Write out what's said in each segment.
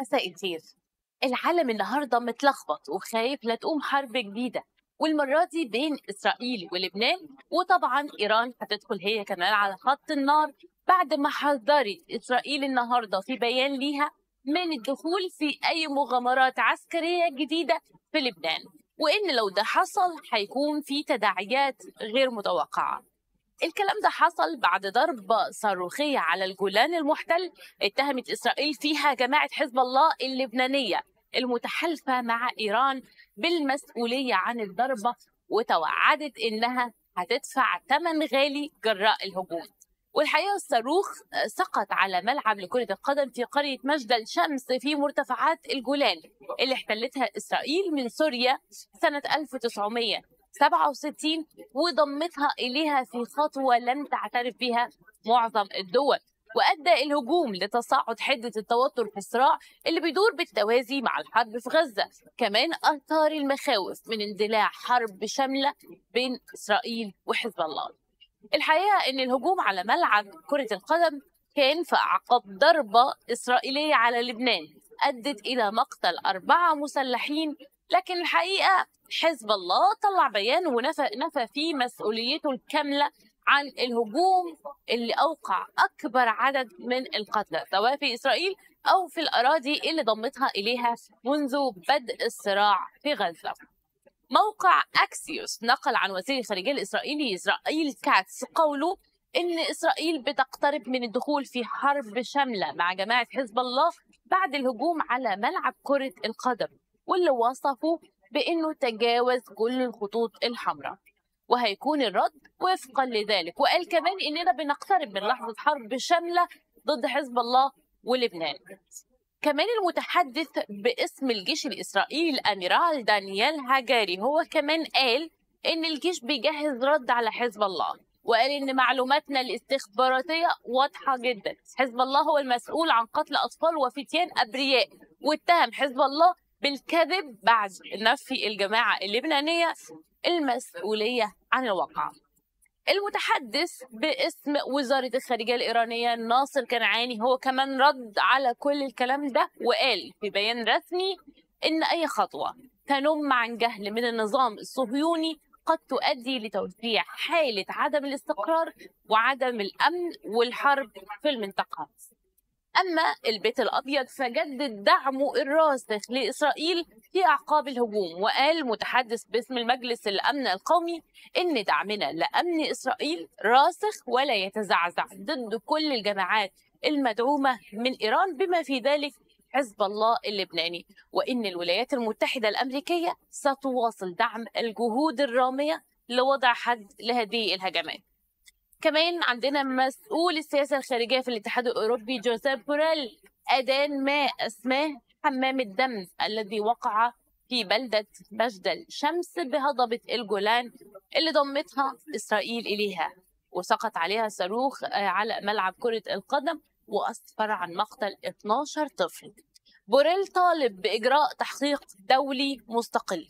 مساء الخير. العالم النهارده متلخبط وخايف لا تقوم حرب جديدة والمرة دي بين إسرائيل ولبنان وطبعا إيران هتدخل هي كمان على خط النار بعد ما حذرت إسرائيل النهارده في بيان ليها من الدخول في أي مغامرات عسكرية جديدة في لبنان وإن لو ده حصل هيكون في تداعيات غير متوقعة. الكلام ده حصل بعد ضربة صاروخية على الجولان المحتل اتهمت إسرائيل فيها جماعة حزب الله اللبنانية المتحالفة مع إيران بالمسؤولية عن الضربة وتوعدت إنها هتدفع ثمن غالي جراء الهجوم. والحقيقة الصاروخ سقط على ملعب لكرة القدم في قرية مجدل شمس في مرتفعات الجولان اللي احتلتها إسرائيل من سوريا سنة 1967 وضمتها إليها في خطوة لم تعترف بها معظم الدول وأدى الهجوم لتصاعد حدة التوتر في الصراع اللي بيدور بالتوازي مع الحرب في غزة. كمان أثار المخاوف من اندلاع حرب شاملة بين إسرائيل وحزب الله. الحقيقة أن الهجوم على ملعب كرة القدم كان في أعقاب ضربة إسرائيلية على لبنان أدت إلى مقتل أربعة مسلحين لكن الحقيقة حزب الله طلع بيان ونفى نفى فيه مسؤوليته الكاملة عن الهجوم اللي أوقع أكبر عدد من القتلى سواء في إسرائيل أو في الأراضي اللي ضمتها إليها منذ بدء الصراع في غزة. موقع أكسيوس نقل عن وزير الخارجية الإسرائيلي إسرائيل كاتس قوله إن إسرائيل بتقترب من الدخول في حرب شاملة مع جماعة حزب الله بعد الهجوم على ملعب كرة القدم. واللي وصفه بأنه تجاوز كل الخطوط الحمراء وهيكون الرد وفقا لذلك. وقال كمان إننا بنقترب من لحظة حرب شاملة ضد حزب الله ولبنان. كمان المتحدث باسم الجيش الإسرائيلي الأميرال دانيال هاجاري هو كمان قال إن الجيش بيجهز رد على حزب الله وقال إن معلوماتنا الاستخباراتية واضحة جدا. حزب الله هو المسؤول عن قتل أطفال وفتيان أبرياء واتهم حزب الله بالكذب بعد نفي الجماعة اللبنانية المسؤولية عن الواقع. المتحدث باسم وزارة الخارجية الإيرانية ناصر كنعاني هو كمان رد على كل الكلام ده وقال في بيان رسمي إن أي خطوة تنم عن جهل من النظام الصهيوني قد تؤدي لتوسيع حالة عدم الاستقرار وعدم الأمن والحرب في المنطقة. أما البيت الأبيض فجدد دعمه الراسخ لإسرائيل في أعقاب الهجوم وقال متحدث باسم المجلس الأمن القومي إن دعمنا لأمن إسرائيل راسخ ولا يتزعزع ضد كل الجماعات المدعومة من إيران بما في ذلك حزب الله اللبناني وإن الولايات المتحدة الأمريكية ستواصل دعم الجهود الرامية لوضع حد لهذه الهجمات. كمان عندنا مسؤول السياسة الخارجية في الاتحاد الأوروبي جوزيف بوريل أدان ما أسماه حمام الدم الذي وقع في بلدة مجدل شمس بهضبة الجولان اللي ضمتها إسرائيل إليها. وسقط عليها صاروخ على ملعب كرة القدم وأسفر عن مقتل 12 طفل. بوريل طالب بإجراء تحقيق دولي مستقل.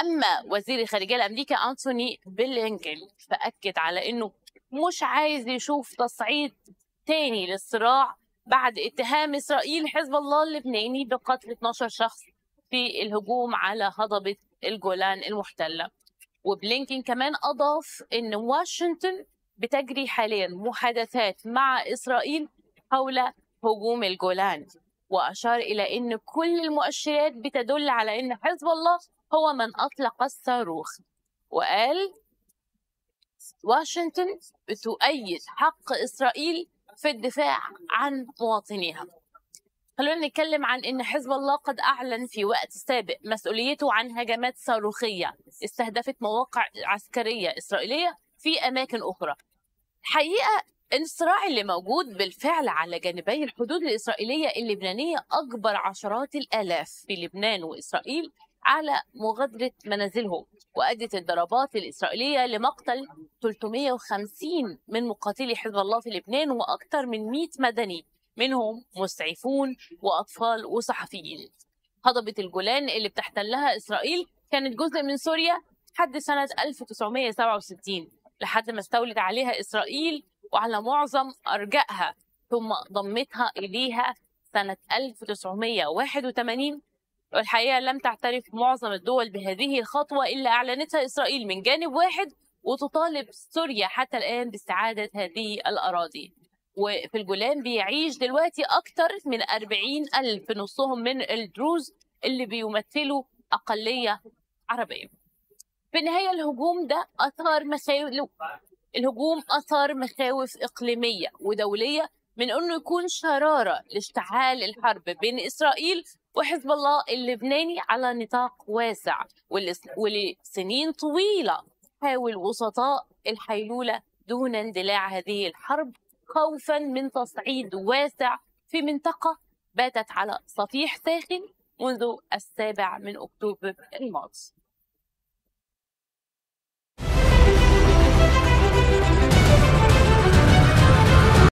أما وزير الخارجية الأمريكي أنتوني بلينكن فأكد على أنه مش عايز يشوف تصعيد تاني للصراع بعد اتهام إسرائيل حزب الله اللبناني بقتل 12 شخص في الهجوم على هضبة الجولان المحتلة. وبلينكين كمان أضاف أن واشنطن بتجري حاليا محادثات مع إسرائيل حول هجوم الجولان. وأشار إلى أن كل المؤشرات بتدل على أن حزب الله هو من أطلق الصاروخ. وقال واشنطن بتؤيد حق إسرائيل في الدفاع عن مواطنيها خلونا نتكلم عن إن حزب الله قد أعلن في وقت سابق مسؤوليته عن هجمات صاروخية استهدفت مواقع عسكرية إسرائيلية في أماكن أخرى. الحقيقة الصراع اللي موجود بالفعل على جانبي الحدود الإسرائيلية اللبنانية اجبر عشرات الآلاف في لبنان وإسرائيل على مغادرة منازلهم وأدت الضربات الإسرائيلية لمقتل 350 من مقاتلي حزب الله في لبنان وأكثر من 100 مدني منهم مسعفون وأطفال وصحفيين. هضبة الجولان اللي بتحتلها إسرائيل كانت جزء من سوريا لحد سنة 1967 لحد ما استولت عليها إسرائيل وعلى معظم أرجائها ثم ضمتها إليها سنة 1981 والحقيقة لم تعترف معظم الدول بهذه الخطوة إلا أعلنتها إسرائيل من جانب واحد وتطالب سوريا حتى الآن باستعادة هذه الأراضي. وفي الجولان بيعيش دلوقتي أكثر من 40 ألف نصهم من الدروز اللي بيمثلوا أقلية عربية. في النهاية الهجوم ده أثار مخاوف الهجوم أثار مخاوف إقليمية ودولية من أنه يكون شرارة لاشتعال الحرب بين إسرائيل وحزب الله اللبناني على نطاق واسع ولسنين طويلة حاول وسطاء الحيلولة دون اندلاع هذه الحرب خوفا من تصعيد واسع في منطقة باتت على صفيح ساخن منذ السابع من أكتوبر الماضي.